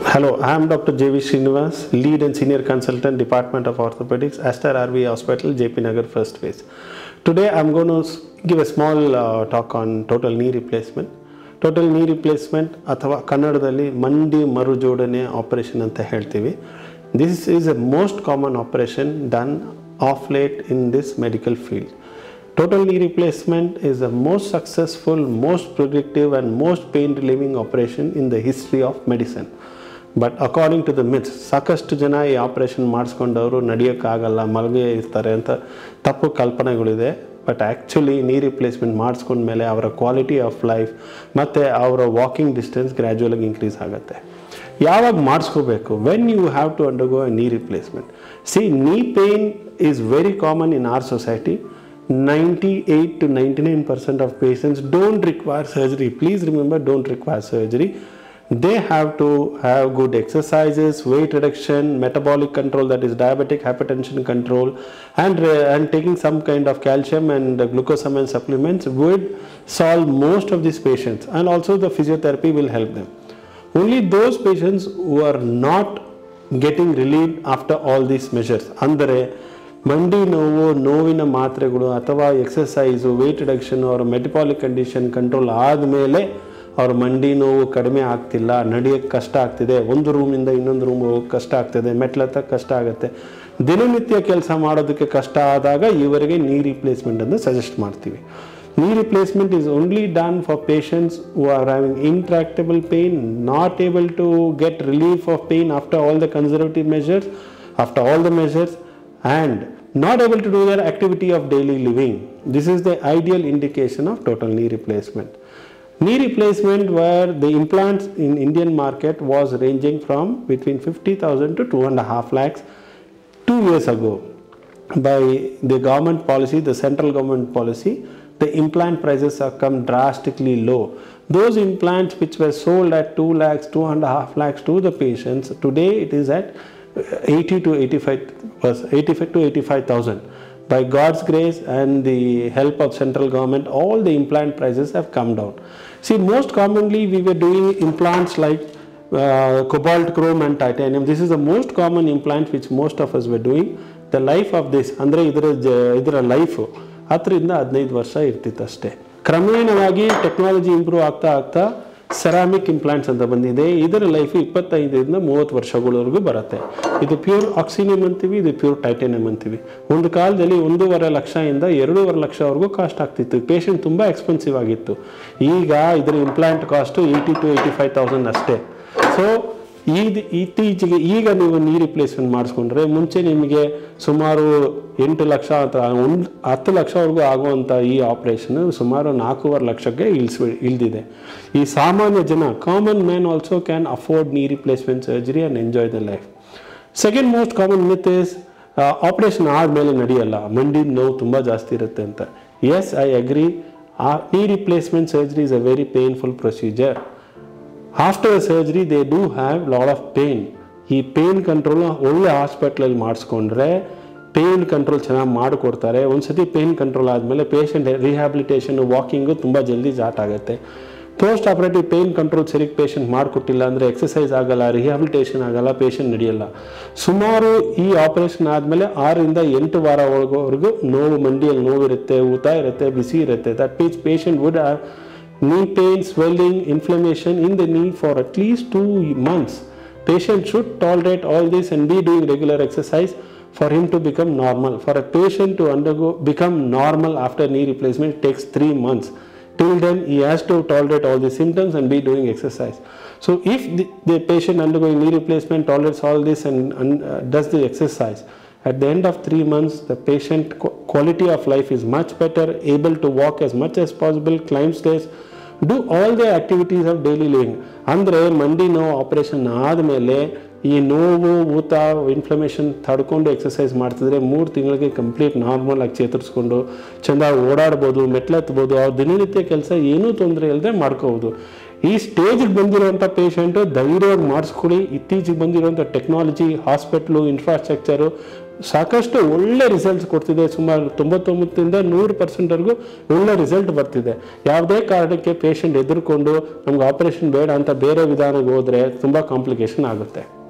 Hello, I am Dr. J.V. Srinivas, Lead and Senior Consultant, Department of Orthopedics, Aster RV Hospital, JP Nagar First Phase. Today I am going to s- give a small uh, talk on total knee replacement. Total knee replacement ಅಥವಾ ಕನ್ನಡದಲ್ಲಿ ಮಂಡಿ ಮರುಜೋಡಣೆ operation ಅಂತ ಹೇಳ್ತೀವಿ this is a most common operation done of late in this medical field Total knee replacement is the most successful, most predictive, and most pain relieving operation in the history of medicine. But according to the myths ಸಾಕಷ್ಟು ಜನ ಈ operation ಮಾಡಿಸ್ಕೊಂಡವರು ನಡೆಯೋಕ್ಕಾಗಲ್ಲ, ಮಲಗೇ ಇರ್ತಾರೆ ಅಂತ ತಪ್ಪು ಕಲ್ಪನೆಗಳಿದೆ. But actually knee replacement ಮಾಡಿಸ್ಕೊಂಡ್ಮೇಲೆ ಅವರ quality of life ಮತ್ತು ಅವರ ವಾಕಿಂಗ್ ಡಿಸ್ಟೆನ್ಸ್ ಗ್ರ್ಯಾಜುವಲಾಗಿ ಇನ್ಕ್ರೀಸ್ ಆಗುತ್ತೆ. ಯಾವಾಗ ಮಾಡಿಸ್ಕೋಬೇಕು? When you have to undergo knee replacement see knee pain is very common in our society 98 to 99 percent of patients don't require surgery please remember don't require surgery. They have to have good exercises, weight reduction, metabolic control, that is diabetic hypertension control, and, uh, and taking some kind of calcium and uh, glucosamine supplements would solve most of these patients. And also, the physiotherapy will help them. Only those patients who are not getting relieved after all these measures ಅಂದರೆ ಮಂಡಿ ನೋವು ನೋವಿನ ಮಾತ್ರೆಗಳು ಅಥವಾ exercise weight reduction ಅವರ ಮೆಟಪಾಲಿಕ್ condition control ಆದಮೇಲೆ ಅವ್ರ ಮಂಡಿ ನೋವು ಕಡಿಮೆ ಆಗ್ತಿಲ್ಲ ನಡೆಯೋಕ್ಕೆ ಕಷ್ಟ ಆಗ್ತಿದೆ ಒಂದು ರೂಮಿಂದ ಇನ್ನೊಂದು ರೂಮ್ ಹೋಗೋಕ್ಕೆ ಕಷ್ಟ ಆಗ್ತಿದೆ ಮೆಟ್ಲತ್ತಕ್ಕೆ ಕಷ್ಟ ಆಗುತ್ತೆ ದಿನನಿತ್ಯ ಕೆಲಸ ಮಾಡೋದಕ್ಕೆ ಕಷ್ಟ ಆದಾಗ ಇವರಿಗೆ ನೀ ರಿಪ್ಲೇಸ್ಮೆಂಟ್ ಅಂತ ಸಜೆಸ್ಟ್ ಮಾಡ್ತೀವಿ knee replacement is only done for patients who are having intractable pain, not able to get relief of pain after all the conservative measures after all the measures and not able to do their activity of daily living. This is the ideal indication of total knee replacement. Knee replacement where the implants in Indian market was ranging from between 50,000 to 2.5 lakhs two years ago by the government policy, the central government policy, the implant prices have come drastically low. Those implants which were sold at 2 lakhs, 2.5 lakhs to the patients, today it is at 80 to 85, was 85 to 85,000. By God's grace and the help of central government, all the implant prices have come down. See, most commonly we were doing implants like uh, cobalt, chrome, and titanium. This is the most common implant which most of us were doing. The life of this, ಅಂದರೆ ಇದರ ಜ ಇದರ life ಹತ್ತರಿಂದ ಹದಿನೈದು ವರ್ಷ ಇರ್ತಿತ್ತು ಅಷ್ಟೇ ಕ್ರಮೇಣವಾಗಿ ಟೆಕ್ನಾಲಜಿ ಇಂಪ್ರೂವ್ ಆಗ್ತಾ ಆಗ್ತಾ ಸೆರಾಮಿಕ್ ಇಂಪ್ಲಾಂಟ್ಸ್ ಅಂತ ಬಂದಿದೆ. ಇದರ ಲೈಫ್ ಇಪ್ಪತ್ತೈದರಿಂದ ಮೂವತ್ತು ವರ್ಷಗಳವರೆಗೂ ಬರುತ್ತೆ. ಇದು ಪ್ಯೂರ್ ಆಕ್ಸಿನಿಯಂ ಅಂತೀವಿ, ಇದು ಪ್ಯೂರ್ ಟೈಟೇನಿಯಂ ಅಂತೀವಿ. ಒಂದು ಕಾಲದಲ್ಲಿ ಒಂದೂವರೆ ಲಕ್ಷದಿಂದ ಎರಡೂವರೆ ಲಕ್ಷವರೆಗೂ ಕಾಸ್ಟ್ ಆಗ್ತಿತ್ತು. ಪೇಷಂಟ್ ತುಂಬ ಎಕ್ಸ್ಪೆನ್ಸಿವ್ ಆಗಿತ್ತು. ಈಗ ಇದರ implant cost eighty to eighty five thousand ಅಷ್ಟೇ. ಸೊ ಈಗ ಇತ್ತೀಚೆಗೆ ಈಗ ನೀವು ನೀ ರಿಪ್ಲೇಸ್ಮೆಂಟ್ ಮಾಡಿಸ್ಕೊಂಡ್ರೆ ಮುಂಚೆ ನಿಮಗೆ ಸುಮಾರು ಎಂಟು ಲಕ್ಷ ಅಥವಾ ಒಂದು ಹತ್ತು ಲಕ್ಷವರೆಗೂ ಆಗುವಂಥ ಈ ಆಪ್ರೇಷನ್ ಸುಮಾರು ನಾಲ್ಕೂವರೆ ಲಕ್ಷಕ್ಕೆ ಇಳಿಸ್ ಇಳಿದಿದೆ. ಈ ಸಾಮಾನ್ಯ ಜನ common man also can afford knee replacement surgery and enjoy the life second most common myth is operation ಆದಮೇಲೆ ನಡೆಯಲ್ಲ. ಮಂಡಿ ನೋವು ತುಂಬ ಜಾಸ್ತಿ ಇರುತ್ತೆ ಅಂತ. Yes I agree knee replacement surgery is a very painful procedure after surgery they do have lot of pain ಈ pain control ಒಳ್ಳೆ ಹಾಸ್ಪಿಟ್ಲಲ್ಲಿ ಮಾಡಿಸ್ಕೊಂಡ್ರೆ ಪೇನ್ ಕಂಟ್ರೋಲ್ ಚೆನ್ನಾಗಿ ಮಾಡಿಕೊಡ್ತಾರೆ. ಒಂದ್ಸತಿ ಪೇನ್ ಕಂಟ್ರೋಲ್ ಆದಮೇಲೆ ಪೇಷಂಟ್ ರಿಹ್ಯಾಬಿಲಿಟೇಷನ್ ವಾಕಿಂಗು ತುಂಬ ಜಲ್ದಿ ಜಾಟ್ ಆಗುತ್ತೆ. ಪೋಸ್ಟ್ ಆಪರೇಟಿವ್ ಪೇನ್ ಕಂಟ್ರೋಲ್ ಸರಿಗೆ ಪೇಷಂಟ್ ಮಾಡಿಕೊಟ್ಟಿಲ್ಲ ಅಂದರೆ ಎಕ್ಸಸೈಸ್ ಆಗಲ್ಲ ರಿಹ್ಯಾಬಿಲಿಟೇಷನ್ ಆಗಲ್ಲ ಪೇಷಂಟ್ ನಡೆಯಲ್ಲ. ಸುಮಾರು ಈ ಆಪರೇಷನ್ ಆದಮೇಲೆ ಆರರಿಂದ ಎಂಟು ವಾರ ಒಳಗೋವರೆಗೂ ನೋವು, ಮಂಡಿಯಲ್ಲಿ ನೋವಿರುತ್ತೆ, ಊತ ಇರುತ್ತೆ, ಬಿಸಿ ಇರುತ್ತೆ. That means patient would knee pain, swelling, inflammation in the knee for at least two months. Patient should tolerate all this and be doing regular exercise for him to become normal. For a patient to undergo become normal after knee replacement takes three months. Till then, he has to tolerate all the symptoms and be doing exercise. So, if the, the patient undergoing knee replacement tolerates all this and, and uh, does the exercise, at the end of three months, the patient qu- quality of life is much better, able to walk as much as possible, climb stairs, do all the activities of daily living ಅಂದರೆ ಮಂಡಿ ನೋವು operation ಆದಮೇಲೆ ಈ ನೋವು ಊತ inflammation ತಡ್ಕೊಂಡು exercise ಮಾಡ್ತಿದ್ರೆ ಮೂರು ತಿಂಗಳಿಗೆ ಕಂಪ್ಲೀಟ್ ನಾರ್ಮಲ್ ಆಗಿ ಚೇತರಿಸ್ಕೊಂಡು ಚೆಂದಾಗಿ ಓಡಾಡ್ಬೋದು ಮೆಟ್ಲೆತ್ಬೋದು ಅವ್ರ ದಿನನಿತ್ಯ ಕೆಲಸ ಏನೂ ತೊಂದರೆ ಇಲ್ಲದೆ ಮಾಡ್ಕೋಬೋದು. ಈ ಸ್ಟೇಜಿಗೆ ಬಂದಿರೋಂಥ ಪೇಷಂಟು ಧೈರ್ಯವಾಗಿ ಮಾಡಿಸ್ಕೊಳ್ಳಿ. ಇತ್ತೀಚೆಗೆ ಬಂದಿರೋವಂಥ ಟೆಕ್ನಾಲಜಿ ಹಾಸ್ಪಿಟ್ಲು ಇನ್ಫ್ರಾಸ್ಟ್ರಕ್ಚರು ಸಾಕಷ್ಟು ಒಳ್ಳೆ ರಿಸಲ್ಟ್ಸ್ ಕೊಡ್ತಿದೆ. ಸುಮಾರು ತೊಂಬತ್ತೊಂಬತ್ತರಿಂದ ನೂರು ಪರ್ಸೆಂಟ್ವರೆಗೂ ಒಳ್ಳೆ ರಿಸಲ್ಟ್ ಬರ್ತಿದೆ. ಯಾವುದೇ ಕಾರಣಕ್ಕೆ ಪೇಷಂಟ್ ಎದುರ್ಕೊಂಡು ನಮ್ಗೆ ಆಪರೇಷನ್ ಬೇಡ ಅಂತ ಬೇರೆ ವಿಧಾನಕ್ಕೆ ಹೋದರೆ ತುಂಬ ಕಾಂಪ್ಲಿಕೇಶನ್ ಆಗುತ್ತೆ.